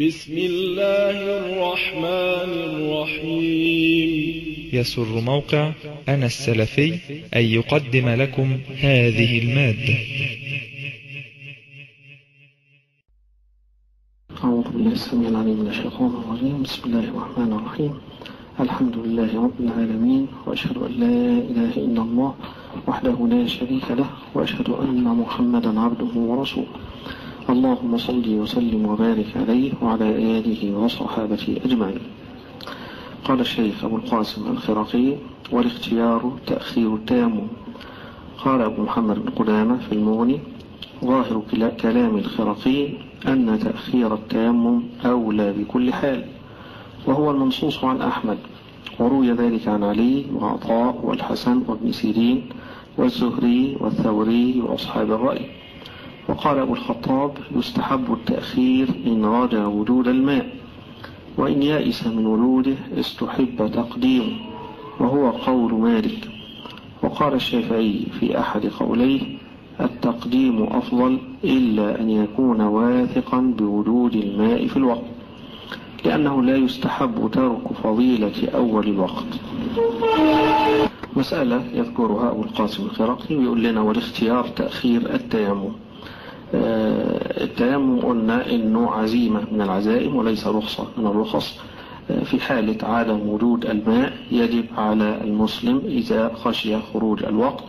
بسم الله الرحمن الرحيم. يسر موقع أنا السلفي أن يقدم لكم هذه المادة. أعوذ بالله السميع العليم من الشيطان الرجيم. بسم الله الرحمن الرحيم. الحمد لله رب العالمين وأشهد أن لا إله إلا الله وحده لا شريك له وأشهد أن محمدا عبده ورسوله. اللهم صل وسلم وبارك عليه وعلى آله وصحابته أجمعين. قال الشيخ أبو القاسم الخرقي والاختيار تأخير التيمم قال أبو محمد بن قدامة في المغني ظاهر كلام الخرقي أن تأخير التيمم أولى بكل حال وهو المنصوص عن أحمد وروي ذلك عن علي وعطاء والحسن وابن سيرين والزهري والثوري وأصحاب الرأي. وقال أبو الخطاب يستحب التأخير إن رجى وجود الماء وإن يائس من وجوده استحب تقديمه وهو قول مالك. وقال الشافعي في أحد قوليه التقديم أفضل إلا أن يكون واثقا بوجود الماء في الوقت لأنه لا يستحب ترك فضيلة أول الوقت. مسألة يذكرها أبو القاسم الخرقي ويقول لنا والاختيار تأخير التيمم. التيمم قلنا إنه عزيمة من العزائم وليس رخصة من الرخص. في حالة عدم وجود الماء يجب على المسلم إذا خشي خروج الوقت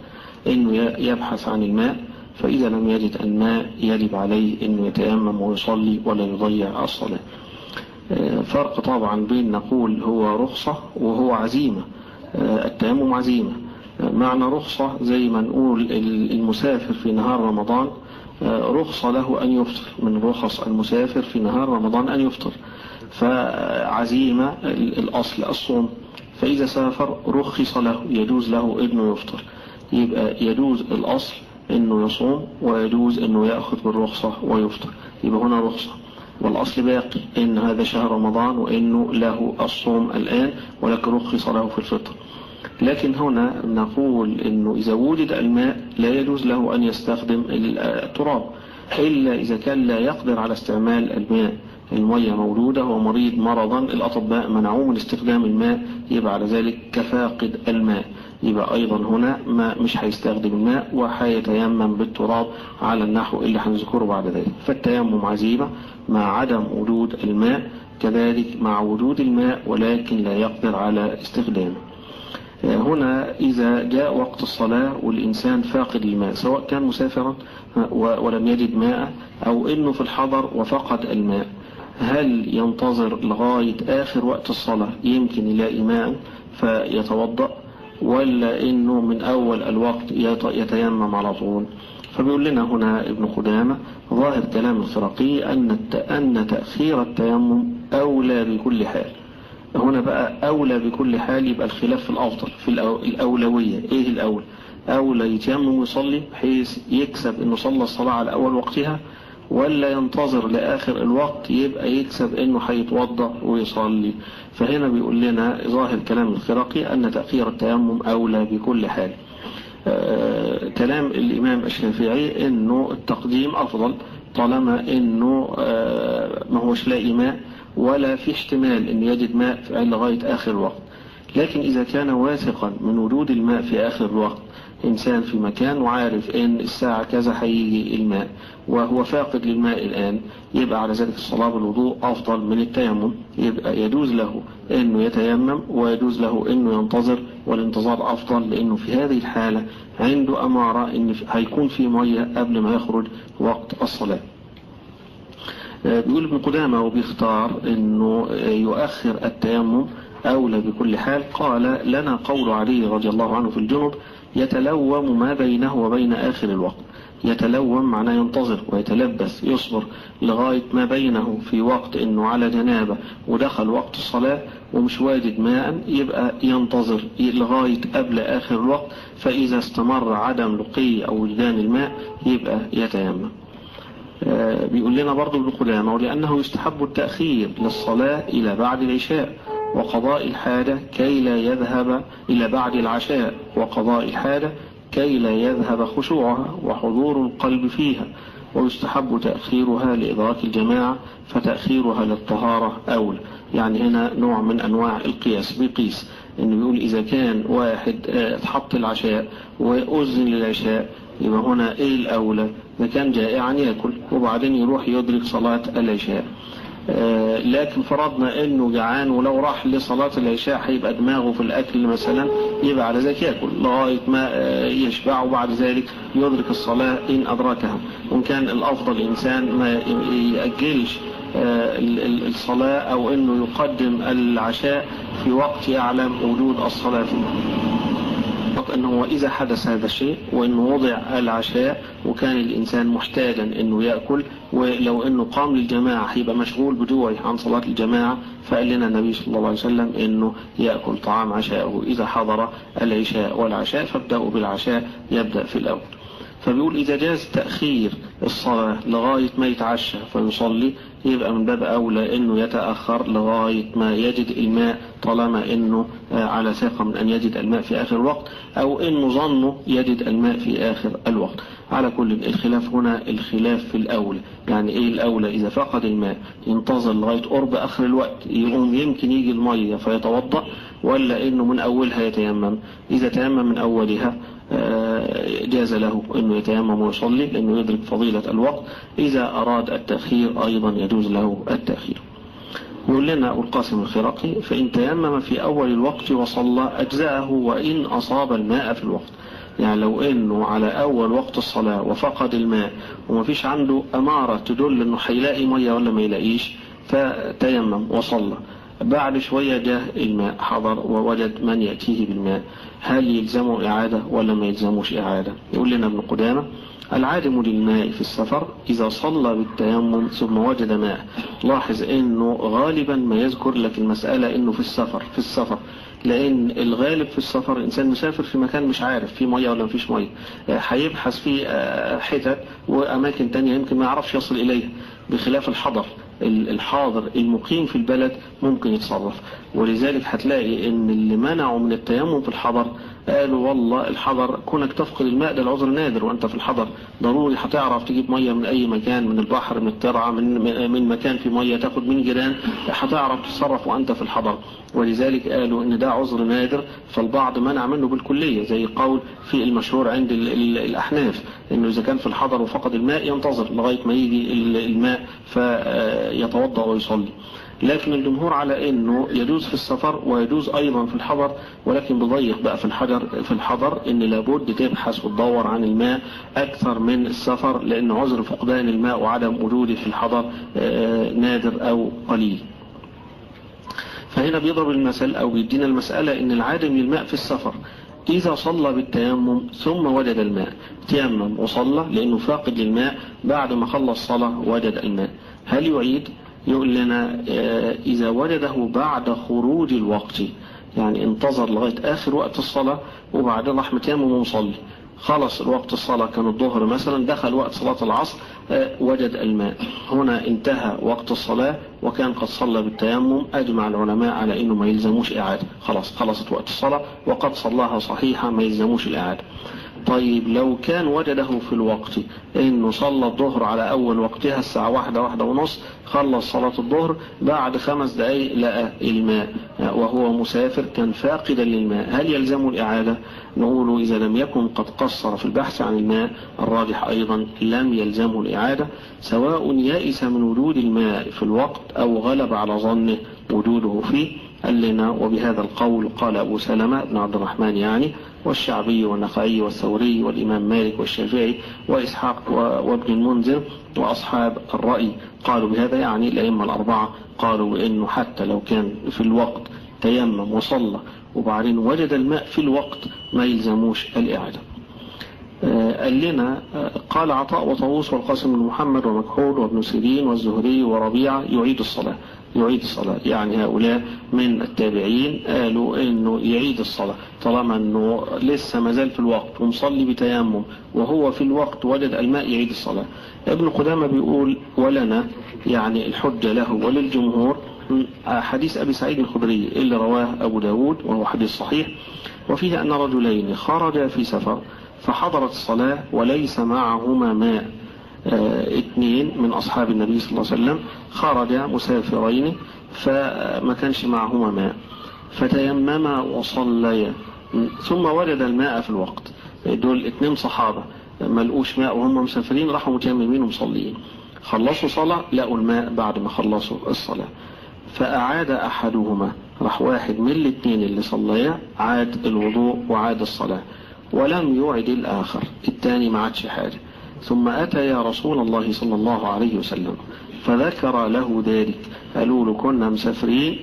إنه يبحث عن الماء فإذا لم يجد الماء يجب عليه إنه يتيمم ويصلي ولا يضيع الصلاة. فرق طبعا بين نقول هو رخصة وهو عزيمة. التيمم عزيمة. معنى رخصة زي ما نقول المسافر في نهار رمضان رخصة له أن يفطر من رخص المسافر في نهار رمضان أن يفطر. فعزيمة الأصل الصوم. فإذا سافر رخص له يجوز له أنه يفطر. يبقى يجوز الأصل أنه يصوم ويجوز أنه يأخذ بالرخصة ويفطر. يبقى هنا رخصة. والأصل باقي إن هذا شهر رمضان وإنه له الصوم الآن ولكن رخص له في الفطر. لكن هنا نقول إنه إذا وجد الماء لا يجوز له أن يستخدم التراب إلا إذا كان لا يقدر على استعمال الماء. المية موجودة ومريض مرضا الأطباء منعوه من استخدام الماء يبقى على ذلك كفاقد الماء. يبقى أيضا هنا ما مش هيستخدم الماء وهيتيمم بالتراب على النحو اللي هنذكره بعد ذلك. فالتيمم عزيمة مع عدم وجود الماء كذلك مع وجود الماء ولكن لا يقدر على استخدامه. هنا إذا جاء وقت الصلاة والإنسان فاقد الماء سواء كان مسافرا ولم يجد ماء أو إنه في الحضر وفقد الماء. هل ينتظر لغاية آخر وقت الصلاة؟ يمكن يلاقي ماء فيتوضأ ولا إنه من أول الوقت يتيمم على طول؟ فبيقول لنا هنا ابن قدامة ظاهر كلام الخرقي أن أن تأخير التيمم أولى بكل حال. هنا بقى أولى بكل حال يبقى الخلاف في الأفضل في الأولوية. إيه الأول؟ أولى يتيمم ويصلي بحيث يكسب إنه صلى الصلاة على أول وقتها ولا ينتظر لآخر الوقت يبقى يكسب إنه هيتوضأ ويصلي. فهنا بيقول لنا ظاهر كلام الخرقي أن تأخير التيمم أولى بكل حال. آه كلام الإمام الشافعي إنه التقديم أفضل طالما إنه آه ما هوش لاقي ماء ولا في احتمال أن يجد ماء لغاية آخر الوقت. لكن إذا كان واثقا من وجود الماء في آخر الوقت إنسان في مكان وعارف أن الساعة كذا هيجي الماء وهو فاقد للماء الآن يبقى على ذلك الصلاة بالوضوء أفضل من التيمم. يبقى يجوز له أنه يتيمم ويجوز له أنه ينتظر والانتظار أفضل لأنه في هذه الحالة عنده أمارة أن هيكون في مية قبل ما يخرج وقت الصلاة. بيقول ابن قدامة وبيختار إنه يؤخر التيمم أولى بكل حال. قال لنا قول علي رضي الله عنه في الجنب يتلوم ما بينه وبين آخر الوقت. يتلوم معناه ينتظر ويتلبس يصبر لغاية ما بينه في وقت إنه على جنابة ودخل وقت الصلاة ومش واجد ماء يبقى ينتظر لغاية قبل آخر الوقت. فإذا استمر عدم لقي أو وجدان الماء يبقى يتيمم. بيقول لنا برضو ابن قدامة ولأنه يستحب التأخير للصلاة إلى بعد العشاء وقضاء الحاجة كي لا يذهب إلى بعد العشاء وقضاء الحاجة كي لا يذهب خشوعها وحضور القلب فيها ويستحب تأخيرها لإدراك الجماعة فتأخيرها للطهارة أولى يعني هنا نوع من أنواع القياس. بيقيس إنه يقول إذا كان واحد اتحط العشاء وأذن للعشاء يبقى هنا إيه الأولى؟ اذا كان جائعا يأكل وبعدين يروح يدرك صلاة العشاء. آه لكن فرضنا إنه جعان ولو راح لصلاة العشاء هيبقى دماغه في الأكل مثلا يبقى على ذلك يأكل لغاية ما آه يشبع وبعد ذلك يدرك الصلاة إن أدركها. وإن كان الأفضل الانسان ما يأجلش آه الصلاة أو إنه يقدم العشاء في وقت يعلم وجود الصلاة فيه. أنه إذا حدث هذا الشيء وأنه وضع العشاء وكان الإنسان محتاجا أنه يأكل ولو أنه قام للجماعة هيبقى مشغول بجوعه عن صلاة الجماعة فقال لنا النبي صلى الله عليه وسلم أنه يأكل طعام عشاءه إذا حضر العشاء والعشاء فابدأوا بالعشاء يبدأ في الأول. فبيقول إذا جاز تأخير الصلاة لغاية ما يتعشى فيصلي يبقى من باب أولى أنه يتأخر لغاية ما يجد الماء طالما أنه على ثقة من أن يجد الماء في آخر الوقت أو أنه ظنه يجد الماء في آخر الوقت. على كل الخلاف هنا الخلاف في الأولى. يعني إيه الأولى؟ إذا فقد الماء ينتظر لغاية قرب آخر الوقت يقوم يمكن يجي المية فيتوضأ ولا أنه من أولها يتيمم. إذا تيمم من أولها جاز له أنه يتيمم ويصلي لأنه يدرك فضيلة الوقت. إذا أراد التأخير أيضا يجوز له التأخير. يقول لنا القاسم الخراقي فإن تيمم في أول الوقت وصلى أجزاءه وإن أصاب الماء في الوقت. يعني لو إنه على أول وقت الصلاة وفقد الماء وما فيش عنده أمارة تدل إنه هيلاقي مية ولا ما يلاقيش فتيمم وصلى. بعد شوية جاء الماء حضر ووجد من يأتيه بالماء. هل يلزمه إعادة ولا ما يلزموش إعادة؟ يقول لنا ابن قدامة العادم للماء في السفر إذا صلى بالتيمم ثم وجد ماء. لاحظ أنه غالبا ما يذكر لك المسألة أنه في السفر في السفر. لأن الغالب في السفر الإنسان مسافر في مكان مش عارف في مية ولا مفيش مية. هيبحث في حتت وأماكن تانية يمكن ما يعرفش يصل إليها بخلاف الحضر. الحاضر المقيم في البلد ممكن يتصرف. ولذلك هتلاقي إن اللي منعوا من التيمم في الحضر قالوا والله الحضر كونك تفقد الماء ده العذر نادر وأنت في الحضر. ضروري هتعرف تجيب مية من أي مكان من البحر من الترعة من من مكان في مية تاخد من جيران هتعرف تتصرف وأنت في الحضر. ولذلك قالوا إن ده عذر نادر فالبعض منع منه بالكلية زي قول في المشهور عند الأحناف إنه إذا كان في الحضر وفقد الماء ينتظر لغاية ما يجي الماء فيتوضأ ويصلي. لكن الجمهور على إنه يجوز في السفر ويجوز أيضا في الحضر ولكن بضيق بقى في الحجر في الحضر إن لابد تبحث وتدور عن الماء أكثر من السفر لأن عذر فقدان الماء وعدم وجوده في الحضر نادر أو قليل. فهنا بيضرب المثل أو بيدينا المسألة إن العادم للماء في السفر. إذا صلى بالتيمم ثم وجد الماء. تيمم وصلى لأنه فاقد للماء. بعد ما خلص صلاة وجد الماء. هل يعيد؟ يقول لنا إذا وجده بعد خروج الوقت. يعني انتظر لغاية آخر وقت الصلاة وبعدين راح متيمم ومصلي خلص الوقت الصلاة كان الظهر مثلا دخل وقت صلاة العصر وجد الماء. هنا انتهى وقت الصلاة وكان قد صلى بالتيمم. أجمع العلماء على أنه ما يلزموش إعادة. خلاص خلصت وقت الصلاة وقد صلاها صحيحة ما يلزموش الإعادة. طيب لو كان وجده في الوقت انه صلى الظهر على أول وقتها الساعة واحدة واحدة ونص خلص صلاة الظهر بعد خمس دقايق لقى الماء وهو مسافر كان فاقدا للماء. هل يلزم الإعادة؟ نقول إذا لم يكن قد قصر في البحث عن الماء الراجح أيضا لم يلزمه الإعادة سواء يائس من وجود الماء في الوقت أو غلب على ظنه وجوده فيه. قال لنا وبهذا القول قال أبو سلمة بن عبد الرحمن يعني والشعبي والنخعي والثوري والإمام مالك والشافعي وإسحاق وابن المنذر وأصحاب الرأي. قالوا بهذا يعني الأئمة الأربعة قالوا بأنه حتى لو كان في الوقت تيمم وصلى وبعدين وجد الماء في الوقت ما يلزموش الإعادة. قال لنا قال عطاء وطاووس والقاسم بن محمد ومكحول وابن سيرين والزهري وربيعة يعيد الصلاة. يعيد الصلاة. يعني هؤلاء من التابعين قالوا إنه يعيد الصلاة. طالما إنه لسه ما زال في الوقت ومصلي بتيمم وهو في الوقت وجد الماء يعيد الصلاة. ابن قدامة بيقول ولنا يعني الحجة له وللجمهور حديث أبي سعيد الخدري اللي رواه أبو داود وهو حديث صحيح. وفيه أن رجلين خرجا في سفر فحضرت الصلاة وليس معهما ماء. اثنين من أصحاب النبي صلى الله عليه وسلم خرجا مسافرين فما كانش معهما ماء. فتيمما وصليا. ثم وجد الماء في الوقت. دول اثنين صحابة. ما لقوش ماء وهم مسافرين راحوا متيممين ومصليين. خلصوا صلاة لقوا الماء بعد ما خلصوا الصلاة. فأعاد أحدهما. راح واحد من الاثنين اللي صليا عاد الوضوء وعاد الصلاة. ولم يعد الآخر. الثاني ما عادش حاجة. ثم أتى يا رسول الله صلى الله عليه وسلم فذكر له ذلك. قالوا له كنا مسافرين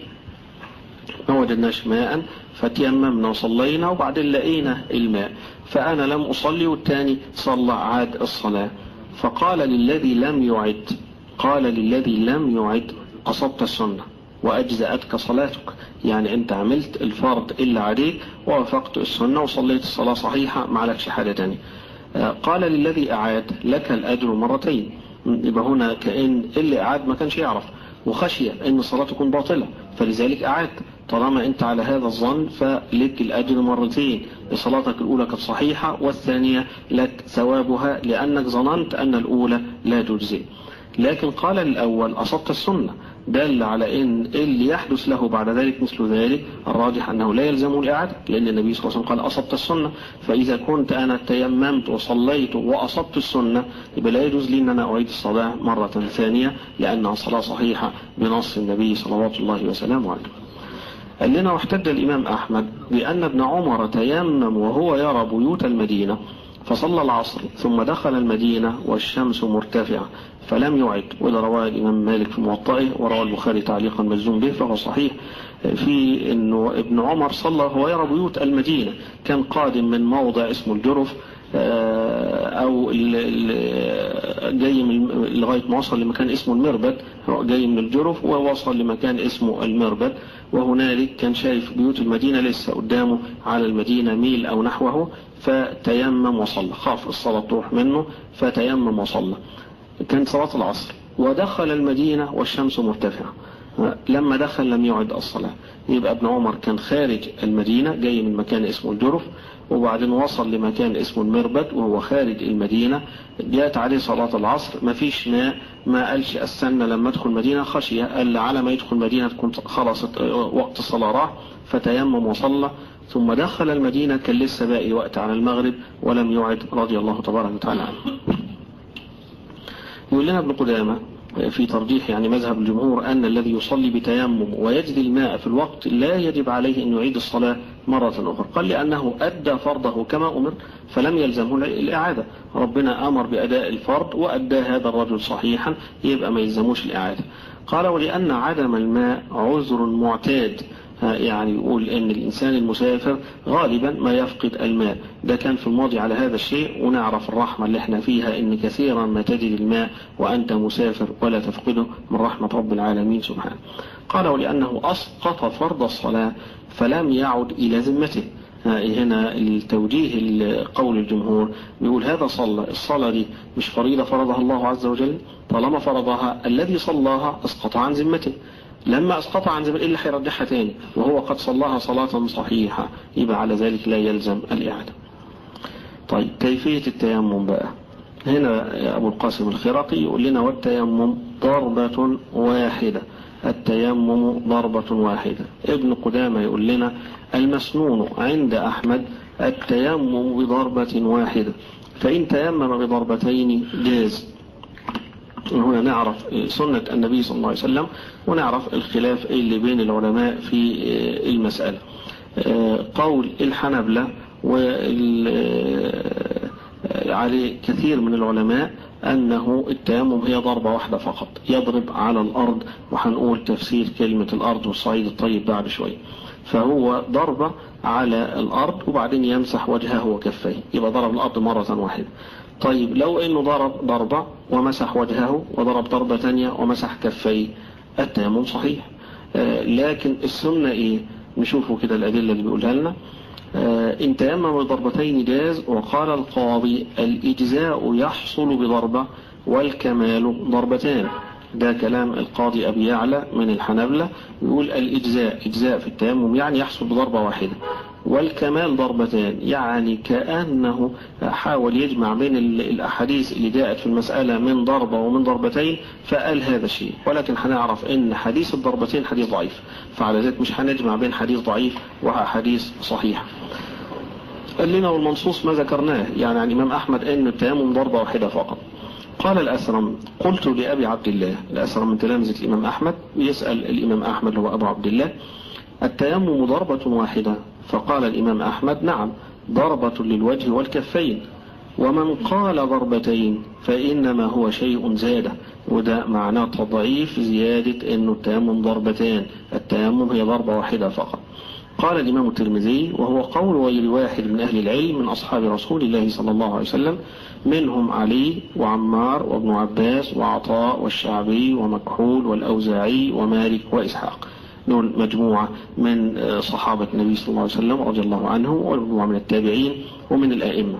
ما وجدناش ماء فتيممنا وصلينا وبعدين لقينا الماء فأنا لم أصلي والثاني صلى عاد الصلاة. فقال للذي لم يعد قال للذي لم يعد أصبت السنة وأجزأتك صلاتك. يعني أنت عملت الفرض إلا عليك ووافقت السنة وصليت الصلاة صحيحة ما عليكش حاجة تانية. قال للذي أعاد لك الأجر مرتين. يبقى هنا كأن اللي أعاد ما كانش يعرف. وخشي أن الصلاة تكون باطلة فلذلك أعاد. طالما أنت على هذا الظن فلك الأجر مرتين. صلاتك الأولى كانت صحيحة والثانية لك ثوابها لأنك ظننت أن الأولى لا تجزي لكن قال الأول أصبت السنة. دل على إن اللي يحدث له بعد ذلك مثل ذلك الراجح أنه لا يلزم الإعادة لأن النبي صلى الله عليه وسلم قال أصبت السنة فإذا كنت أنا تيممت وصليت وأصبت السنة يبقى لا يجوز لي إن أنا أعيد الصلاة مرة ثانية لأنها صلاة صحيحة بنص النبي صلوات الله وسلامه عليه. قال لنا واحتج الإمام أحمد بأن ابن عمر تيمم وهو يرى بيوت المدينة فصلى العصر ثم دخل المدينة والشمس مرتفعة فلم يعد وده رواه الإمام مالك في موطئه وروى البخاري تعليقا مجزوم به فهو صحيح في أنه ابن عمر صلى هو يرى بيوت المدينة كان قادم من موضع اسمه الجرف أو جاي من لغاية ما وصل لمكان اسمه المربد جاي من الجرف ووصل لمكان اسمه المربد وهنالك كان شايف بيوت المدينة لسه قدامه على المدينة ميل أو نحوه فتيمم وصلى خاف الصلاة تروح منه فتيمم وصلى. كانت صلاة العصر. ودخل المدينة والشمس مرتفعة. لما دخل لم يعد الصلاة. يبقى ابن عمر كان خارج المدينة جاي من مكان اسمه الجرف وبعدين وصل لمكان اسمه المربد وهو خارج المدينة. جاءت عليه صلاة العصر. ما فيش ماء ما قالش استنى لما ادخل المدينة خشية. قال على ما يدخل المدينة تكون خلصت وقت الصلاة راح. فتيمم وصلى. ثم دخل المدينة كان لسه باقي وقت على المغرب ولم يعد رضي الله تبارك وتعالى عنه. يقول لنا ابن قدامة في ترجيح يعني مذهب الجمهور أن الذي يصلي بتيمم ويجري الماء في الوقت لا يجب عليه أن يعيد الصلاة مرة أخرى. قال لأنه أدى فرضه كما أمر فلم يلزمه الإعادة. ربنا أمر بأداء الفرض وأدى هذا الرجل صحيحا يبقى ما يلزموش الإعادة. قال ولأن عدم الماء عذر معتاد يعني يقول إن الإنسان المسافر غالبا ما يفقد الماء. ده كان في الماضي على هذا الشيء ونعرف الرحمة اللي إحنا فيها إن كثيرا ما تجد الماء وأنت مسافر ولا تفقده من رحمة رب العالمين سبحانه. قال ولأنه أسقط فرض الصلاة فلم يعد إلى ذمته. هنا التوجيه قول الجمهور. بيقول هذا صلى الصلاة دي مش فريضة فرضها الله عز وجل؟ طالما فرضها الذي صلاها أسقط عن ذمته. لما أسقط عن ذمته اللي هيرجعها تاني وهو قد صلاها صلاة صحيحة يبقى على ذلك لا يلزم الإعادة. طيب كيفية التيمم بقى؟ هنا أبو القاسم الخرقي يقول لنا والتيمم ضربة واحدة. التيمم ضربة واحدة. ابن قدامة يقول لنا المسنون عند أحمد التيمم بضربة واحدة. فإن تيمم بضربتين جاز. هنا نعرف سنة النبي صلى الله عليه وسلم ونعرف الخلاف اللي بين العلماء في المسألة. قول الحنبلة عليه كثير من العلماء أنه التيمم هي ضربة واحدة فقط. يضرب على الأرض وهنقول تفسير كلمة الأرض والصعيد الطيب بعد شوية فهو ضربة على الأرض وبعدين يمسح وجهه وكفيه. يبقى ضرب الأرض مرة واحدة. طيب لو إنه ضرب ضربة ومسح وجهه وضرب ضربة تانية ومسح كفيه التيمم صحيح. آه لكن السنة إيه؟ نشوفوا كده الأدلة اللي بيقولها لنا. آه إن تيمم بضربتين جاز وقال القاضي الإجزاء يحصل بضربة والكمال ضربتان. ده كلام القاضي أبي يعلى من الحنبلة يقول الإجزاء إجزاء في التيمم يعني يحصل بضربة واحدة. والكمال ضربتان يعني كأنه حاول يجمع بين الأحاديث اللي جاءت في المسألة من ضربة ومن ضربتين فقال هذا الشيء. ولكن هنعرف إن حديث الضربتين حديث ضعيف فعلى ذلك مش هنجمع بين حديث ضعيف وحديث صحيح قال لنا والمنصوص ما ذكرناه يعني عن الإمام أحمد أن التيمم ضربة واحدة فقط. قال الأسرم قلت لأبي عبد الله الأسرم من تلامذة الإمام أحمد يسأل الإمام أحمد هو أبو عبد الله التيمم ضربة واحدة فقال الإمام أحمد نعم ضربة للوجه والكفين. ومن قال ضربتين فإنما هو شيء زاده وده معناه تضعيف زيادة أنه التيمم ضربتان التيمم هي ضربة واحدة فقط. قال الإمام الترمذي وهو قول غير واحد من أهل العلم من أصحاب رسول الله صلى الله عليه وسلم منهم علي وعمار وابن عباس وعطاء والشعبي ومكحول والأوزاعي ومالك وإسحاق. مجموعة من صحابة النبي صلى الله عليه وسلم رضي الله عنهم ومجموعة من التابعين ومن الآئمة.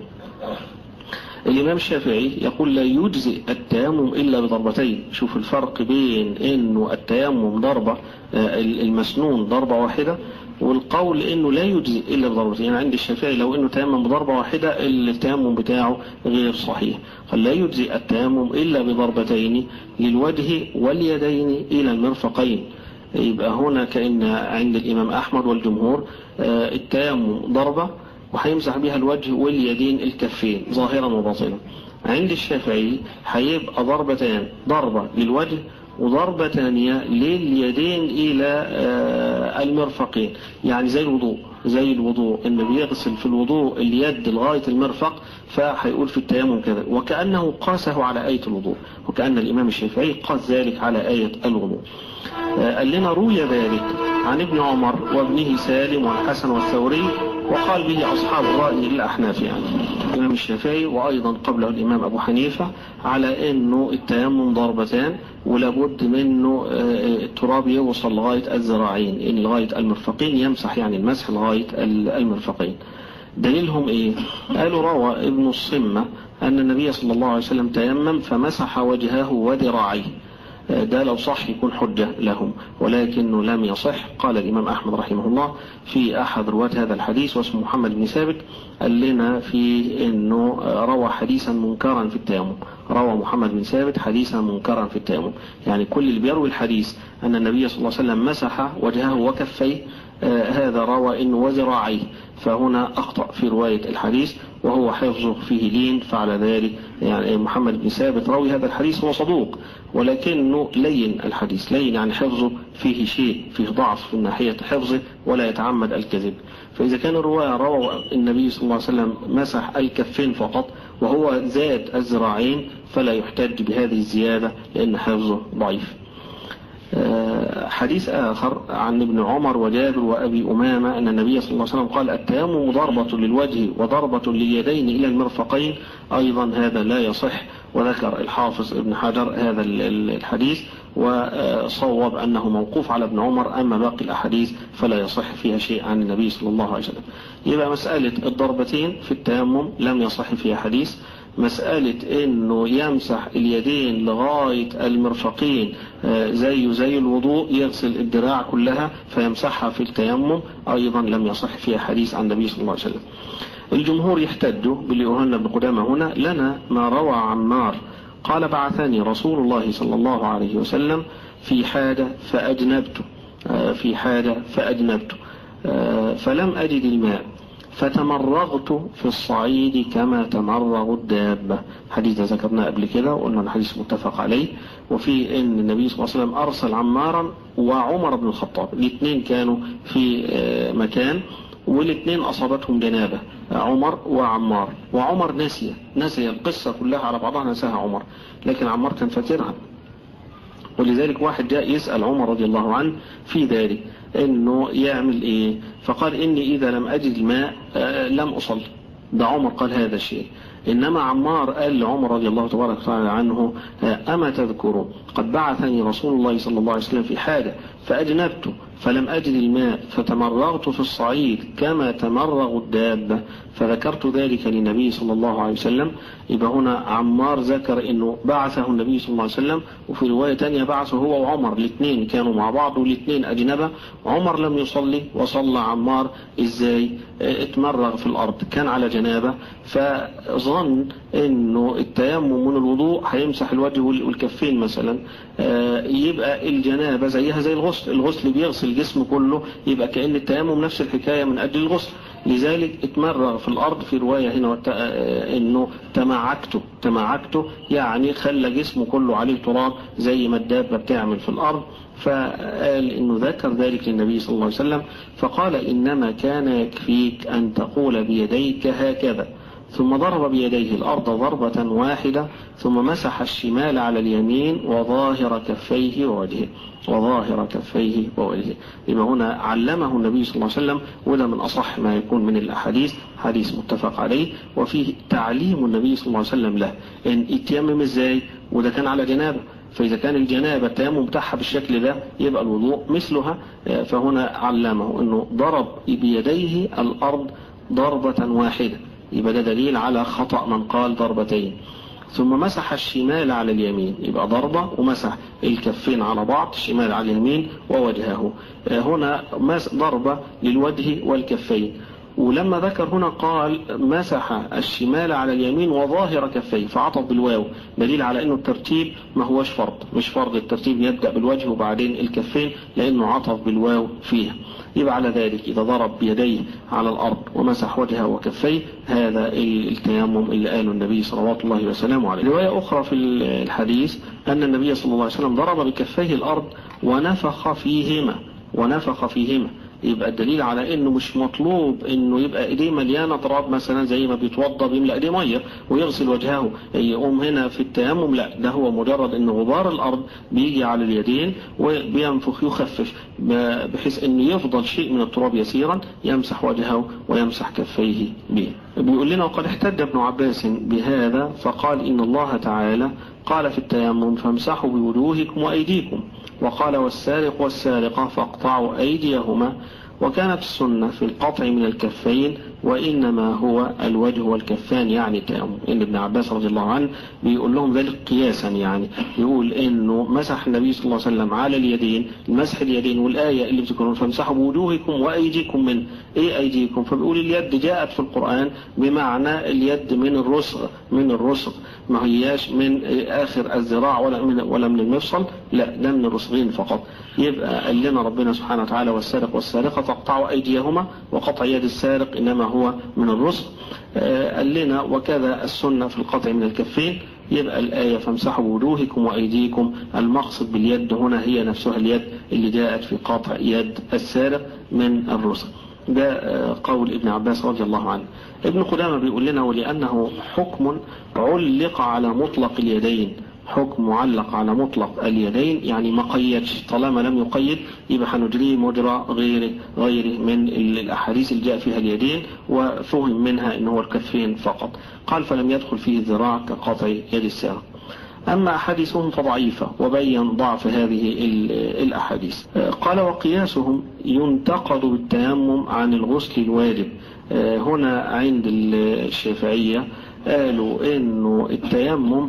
الإمام الشافعي يقول لا يجزئ التيمم إلا بضربتين. شوف الفرق بين أنه التيمم ضربة المسنون ضربة واحدة والقول إنه لا يجزئ إلا بضربتين. يعني عند الشافعي لو إنه تيمم بضربة واحدة التيمم بتاعه غير صحيح. قال لا يجزئ التيمم إلا بضربتين للوجه واليدين إلى المرفقين. يبقى هنا كأن عند الإمام أحمد والجمهور التيمم ضربة وهيمسح بها الوجه واليدين الكفين ظاهرا وباطنا. عند الشافعي هيبقى ضربتان ضربة للوجه وضربة ثانية لليدين إلى المرفقين. يعني زي الوضوء زي الوضوء إن بيغسل في الوضوء اليد لغاية المرفق فهيقول في التيمم كذا. وكأنه قاسه على آية الوضوء وكأن الإمام الشافعي قاس ذلك على آية الوضوء. قال لنا روي ذلك عن ابن عمر وابنه سالم والحسن والثوري وقال به أصحاب الرأي الأحناف يعني. الإمام الشافعي وأيضا قبله الإمام أبو حنيفة على أنه التيمم ضربتان ولابد منه التراب يوصل لغاية الذراعين لغاية المرفقين يمسح يعني المسح لغاية المرفقين. دليلهم إيه؟ قالوا روى ابن الصمة أن النبي صلى الله عليه وسلم تيمم فمسح وجهه وذراعيه ده لو صح يكون حجة لهم. ولكنه لم يصح قال الإمام أحمد رحمه الله في أحد رواة هذا الحديث واسمه محمد بن ثابت قال لنا في أنه روى حديثا منكرا في التيمم. روى محمد بن ثابت حديثا منكرا في التيمم. يعني كل اللي بيروي الحديث أن النبي صلى الله عليه وسلم مسح وجهه وكفيه هذا روى إنه وذراعيه فهنا أخطأ في رواية الحديث وهو حفظه فيه لين فعلى ذلك. يعني محمد بن ثابت راوي هذا الحديث هو صدوق. ولكنه لين الحديث. لين يعني حفظه فيه شيء فيه ضعف من ناحية حفظه ولا يتعمد الكذب. فإذا كان الرواية روى النبي صلى الله عليه وسلم مسح الكفين فقط وهو زاد الذراعين فلا يحتج بهذه الزيادة لأن حفظه ضعيف. حديث آخر عن ابن عمر وجابر وأبي أمامة أن النبي صلى الله عليه وسلم قال التيمم ضربة للوجه وضربة لليدين إلى المرفقين. أيضا هذا لا يصح وذكر الحافظ ابن حجر هذا الحديث وصوب أنه موقوف على ابن عمر أما باقي الأحاديث فلا يصح فيها شيء عن النبي صلى الله عليه وسلم. يبقى مسألة الضربتين في التيمم لم يصح فيها حديث. مسألة إنه يمسح اليدين لغاية المرفقين زيه زي الوضوء يغسل الدراع كلها فيمسحها في التيمم أيضا لم يصح فيها حديث عن النبي صلى الله عليه وسلم. الجمهور يحتجوا باللي أهلنا ابن قدامة هنا لنا ما روى عمار. قال بعثني رسول الله صلى الله عليه وسلم في حاجة فأجنبت في حاجة فأجنبت فلم أجد الماء. فتمرغت في الصعيد كما تمرغ الدابة. حديث ذكرناه قبل كده وقلنا الحديث متفق عليه. وفي إن النبي صلى الله عليه وسلم أرسل عمارا وعمر بن الخطاب. الاثنين كانوا في مكان والاثنين أصابتهم جنابة عمر وعمار. وعمر نسي نسي القصة كلها على بعضها نساها عمر. لكن عمار كان فاكرها ولذلك واحد جاء يسأل عمر رضي الله عنه في ذلك إنه يعمل إيه؟ فقال إني إذا لم أجد الماء لم اصلي ده عمر قال هذا الشيء. إنما عمار قال لعمر رضي الله تبارك وتعالى عنه أما تذكر قد بعثني رسول الله صلى الله عليه وسلم في حاجة فأجنبت فلم أجد الماء فتمرغت في الصعيد كما تمرغ الدابة. فذكرت ذلك للنبي صلى الله عليه وسلم. يبقى هنا عمار ذكر إنه بعثه النبي صلى الله عليه وسلم. وفي رواية تانية بعثه هو وعمر الاثنين كانوا مع بعض والاثنين أجنبة. عمر لم يصلي وصلى عمار إزاي؟ اتمرغ في الأرض كان على جنابة. فظن إنه التيمم من الوضوء هيمسح الوجه والكفين مثلا. يبقى الجنابة زيها زي الغسل الغسل بيغسل الجسم كله يبقى كأن التيمم نفس الحكاية من أجل الغسل. لذلك اتمرغ في الأرض في رواية هنا وت... إنه تمعكته تمعكته يعني خلى جسمه كله عليه تراب زي ما الدابة بتعمل في الأرض. فقال إنه ذكر ذلك للنبي صلى الله عليه وسلم فقال إنما كان يكفيك أن تقول بيديك هكذا. ثم ضرب بيديه الأرض ضربة واحدة ثم مسح الشمال على اليمين وظاهر كفيه ووجهه وظاهر كفيه ووجهه. يبقى هنا علمه النبي صلى الله عليه وسلم وده من أصح ما يكون من الأحاديث حديث متفق عليه وفيه تعليم النبي صلى الله عليه وسلم له. إن يتيمم إزاي وده كان على جنابة فإذا كان الجنابة التيمم بتاعها بالشكل ده يبقى الوضوء مثلها. فهنا علمه أنه ضرب بيديه الأرض ضربة واحدة. يبقى ده دليل على خطأ من قال ضربتين. ثم مسح الشمال على اليمين يبقى ضربة ومسح الكفين على بعض الشمال على اليمين ووجهه. هنا ضربة للوجه والكفين. ولما ذكر هنا قال مسح الشمال على اليمين وظاهر كفيه فعطف بالواو. دليل على إنه الترتيب ما هوش فرض. مش فرض الترتيب يبدأ بالوجه وبعدين الكفين لأنه عطف بالواو فيها. يبقى على ذلك إذا ضرب بيديه على الأرض ومسح وجهه وكفيه. هذا التيمم اللي قاله النبي صلوات الله وسلامه عليه. رواية أخرى في الحديث أن النبي صلى الله عليه وسلم ضرب بكفيه الأرض ونفخ فيهما ونفخ فيهما. يبقى الدليل على إنه مش مطلوب إنه يبقى إيديه مليانة تراب مثلا زي ما بيتوضى بيملى إيديه مية ويغسل وجهه يقوم هنا في التيمم لا ده هو مجرد ان غبار الأرض بيجي على اليدين وبينفخ يخفف بحيث إنه يفضل شيء من التراب يسيرا يمسح وجهه ويمسح كفيه به. بيقول لنا وقد احتج ابن عباس بهذا فقال إن الله تعالى قال في التيمم فامسحوا بوجوهكم وأيديكم. وقال والسارق والسارقة فاقطعوا أيديهما وكانت السنة في القطع من الكفين وإنما هو الوجه والكفان يعني إن ابن عباس رضي الله عنه بيقول لهم ذلك قياسا يعني. يقول إنه مسح النبي صلى الله عليه وسلم على اليدين المسح اليدين والآية اللي بتذكرون فامسحوا بوجوهكم وأيديكم من إيه أيديكم؟ فبيقول اليد جاءت في القرآن بمعنى اليد من الرسغ من الرسغ. ما هياش من آخر الذراع ولا من ولا من المفصل؟ لا ده من الرسغين فقط. يبقى قال لنا ربنا سبحانه وتعالى والسارق والسارقة فاقطعوا أيديهما وقطع يد السارق إنما هو من الرسغ قال لنا وكذا السنة في القطع من الكفين. يبقى الآية فامسحوا وجوهكم وأيديكم. المقصد باليد هنا هي نفسها اليد اللي جاءت في قطع يد السارق من الرسغ ده قول ابن عباس رضي الله عنه. ابن قدامة بيقول لنا ولأنه حكم علق على مطلق اليدين. حكم معلق على مطلق اليدين يعني ما قيدش طالما لم يقيد يبقى هنجريه مجرى غير غير من الأحاديث اللي جاء فيها اليدين وفهم منها إن هو الكفين فقط. قال فلم يدخل فيه الذراع كقطع يد السارق أما أحاديثهم فضعيفة وبين ضعف هذه الأحاديث. قال وقياسهم ينتقد بالتيمم عن الغسل الواجب. هنا عند الشافعية قالوا إنه التيمم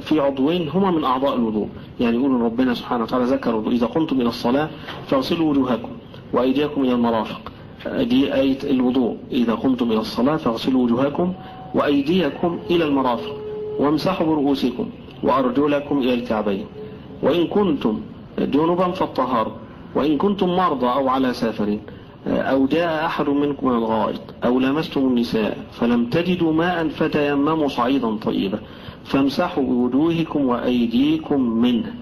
في عضوين هما من أعضاء الوضوء. يعني يقولوا ربنا سبحانه وتعالى ذكر إذا قمتم إلى الصلاة فاغسلوا وجوهكم وأيديكم إلى المرافق. دي آية الوضوء إذا قمتم إلى الصلاة فاغسلوا وجوهكم وأيديكم إلى المرافق وامسحوا برؤوسكم وأرجلكم إلى الكعبين. وإن كنتم جنبا فالطهار وإن كنتم مرضى أو على سافر أو جاء أحد منكم من الغائط أو لمستم النساء فلم تجدوا ماء فتيمموا صعيدا طيبا فامسحوا بوجوهكم وأيديكم منه.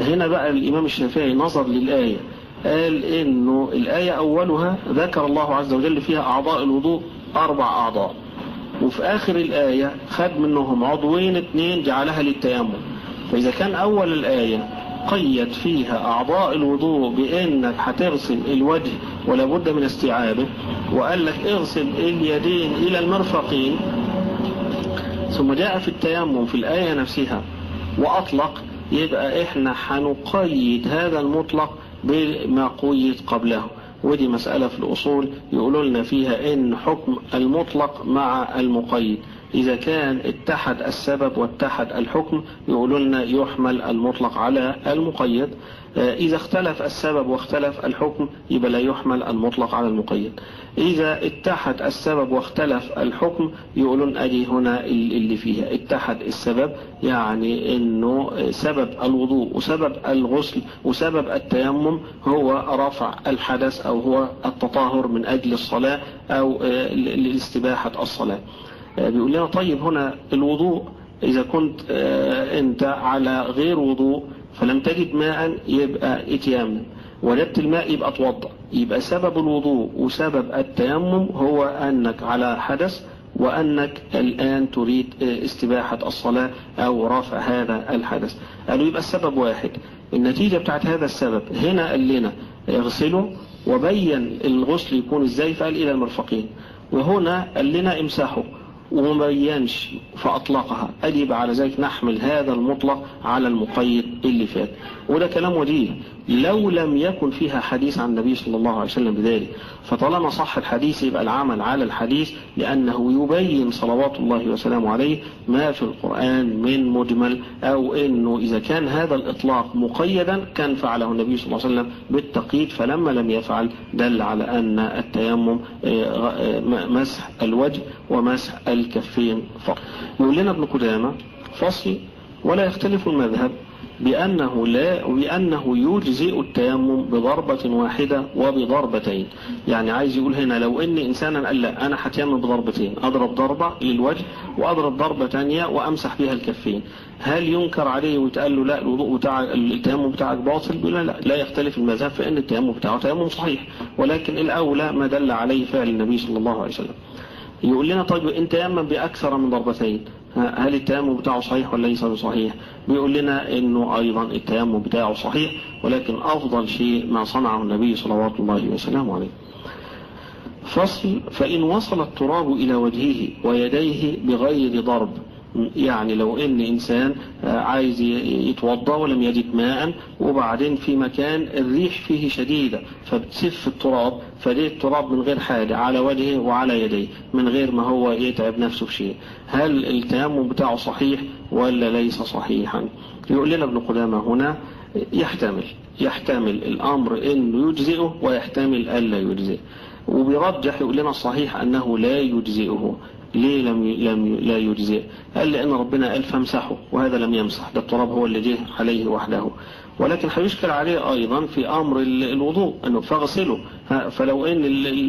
هنا بقى الإمام الشافعي نظر للآية. قال إنه الآية أولها ذكر الله عز وجل فيها أعضاء الوضوء أربع أعضاء. وفي آخر الآية خد منهم عضوين اثنين جعلها للتيمم. فإذا كان أول الآية قيد فيها أعضاء الوضوء بأنك هتغسل الوجه ولا بد من استيعابه وقال لك اغسل اليدين إلى المرفقين. ثم جاء في التيمم في الآية نفسها وأطلق يبقى إحنا هنقيد هذا المطلق بما قيد قبله. ودي مسألة في الأصول يقولوا لنا فيها إن حكم المطلق مع المقيد. إذا كان اتحد السبب واتحد الحكم يقولوا لنا يحمل المطلق على المقيد. إذا اختلف السبب واختلف الحكم يبقى لا يحمل المطلق على المقيد. إذا اتحد السبب واختلف الحكم يقولون أدي هنا اللي فيها. اتحد السبب يعني أنه سبب الوضوء وسبب الغسل وسبب التيمم هو رفع الحدث أو هو التطهر من أجل الصلاة أو لاستباحة الصلاة. بيقول لنا طيب هنا الوضوء إذا كنت أنت على غير وضوء فلم تجد ماء يبقى اتيمم وجدت الماء يبقى توضأ. يبقى سبب الوضوء وسبب التيمم هو أنك على حدث وأنك الآن تريد استباحة الصلاة أو رفع هذا الحدث. قالوا يبقى السبب واحد. النتيجة بتاعت هذا السبب هنا قال لنا اغسله وبين الغسل يكون إزاي فقال إلى المرفقين. وهنا قال لنا امسحه. وما بينش فأطلقها. أجب على ذلك نحمل هذا المطلق على المقيد اللي فات. وده كلام وجيه. لو لم يكن فيها حديث عن النبي صلى الله عليه وسلم بذلك فطالما صح الحديث يبقى العمل على الحديث لأنه يبين صلوات الله وسلامه عليه ما في القرآن من مجمل أو أنه إذا كان هذا الإطلاق مقيدا كان فعله النبي صلى الله عليه وسلم بالتقييد فلما لم يفعل دل على أن التيمم مسح الوجه ومسح الكفين فقط. يقول لنا ابن قدامة فصل ولا يختلف المذهب بأنه لا بأنه يجزئ التيمم بضربة واحدة وبضربتين. يعني عايز يقول هنا لو إن إنسانا قال لا أنا هتيمم بضربتين أضرب ضربة للوجه وأضرب ضربة تانية وأمسح بها الكفين. هل ينكر عليه ويتقال له لا الوضوء بتاع التيمم بتاعك باطل؟ بيقول لا لا يختلف المذهب فان التيمم بتاعه تيمم صحيح. ولكن الأولى ما دل عليه فعل النبي صلى الله عليه وسلم. يقول لنا طيب إن تيمم بأكثر من ضربتين هل التيمم بتاعه صحيح ولا ليس صحيح بيقول لنا إنه أيضا التيمم بتاعه صحيح ولكن أفضل شيء ما صنعه النبي صلوات الله وسلامه عليه. فصل فإن وصل التراب إلى وجهه ويديه بغير ضرب يعني لو إن إنسان عايز يتوضأ ولم يجد ماء وبعدين في مكان الريح فيه شديدة فبتسف التراب فليه التراب من غير حاجة؟ على وجهه وعلى يديه من غير ما هو يتعب نفسه في شيء. هل التيمم بتاعه صحيح ولا ليس صحيحا؟ يقول لنا ابن قدامة هنا يحتمل يحتمل الأمر انه يجزئه ويحتمل الا يجزئه. وبيرجح يقول لنا الصحيح أنه لا يجزئه. ليه لم لم لا يجزئ؟ قال لأن ربنا قال فامسحه وهذا لم يمسح ده التراب هو اللي جه عليه وحده. ولكن هيشكل عليه أيضا في أمر الوضوء أنه فاغسله. فلو أن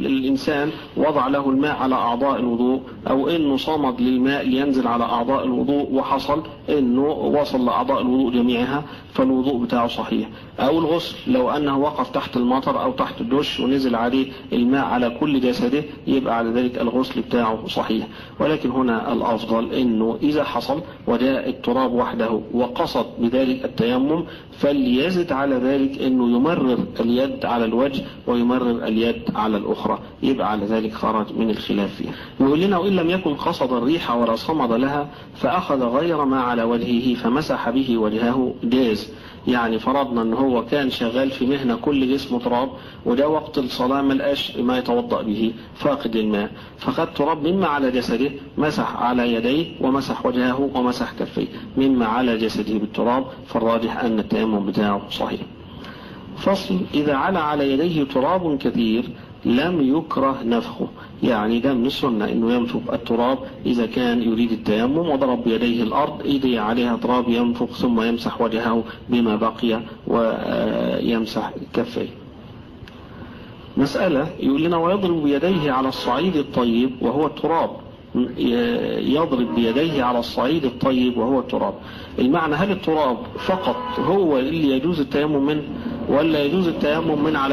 الإنسان وضع له الماء على أعضاء الوضوء أو أنه صمد للماء لينزل على أعضاء الوضوء وحصل أنه وصل لأعضاء الوضوء جميعها فالوضوء بتاعه صحيح. أو الغسل لو أنه وقف تحت المطر أو تحت الدش ونزل عليه الماء على كل جسده يبقى على ذلك الغسل بتاعه صحيح. ولكن هنا الأفضل أنه إذا حصل وجاء التراب وحده وقصد بذلك التيمم فليزد على ذلك أنه يمرر اليد على الوجه ويمرر اليد على الأخرى يبقى على ذلك خرج من الخلاف فيها. يقول لنا وإن لم يكن قصد الريح ولا صمد لها فأخذ غير ما على وجهه فمسح به وجهه جاز. يعني فرضنا إن هو كان شغال في مهنة كل جسمه تراب وده وقت الصلاة ما لقاش ما يتوضأ به فاقد الماء. فخد تراب مما على جسده مسح على يديه ومسح وجهه ومسح كفيه. مما على جسده بالتراب فالراجح أن التيمم بتاعه صحيح. فصل إذا على على يديه تراب كثير لم يكره نفخه. يعني ده من السنة إنه ينفخ التراب إذا كان يريد التيمم وضرب بيديه الأرض ايدي عليها تراب ينفخ ثم يمسح وجهه بما بقي ويمسح كفيه. مسألة يقول لنا ويضرب بيديه على الصعيد الطيب وهو التراب. يضرب بيديه على الصعيد الطيب وهو التراب. المعنى هل التراب فقط هو اللي يجوز التيمم منه ولا يجوز التيمم من على